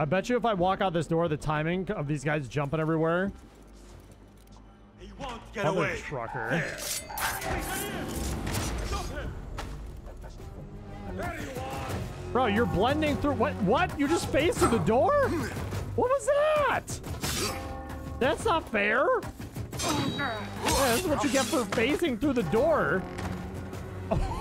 I bet you if I walk out this door, the timing of these guys jumping everywhere. He won't get Other away. trucker. Bro, you're blending through. What? What? You just phased through the door? What was that? That's not fair. Yeah, this is what you get for phasing through the door. Oh.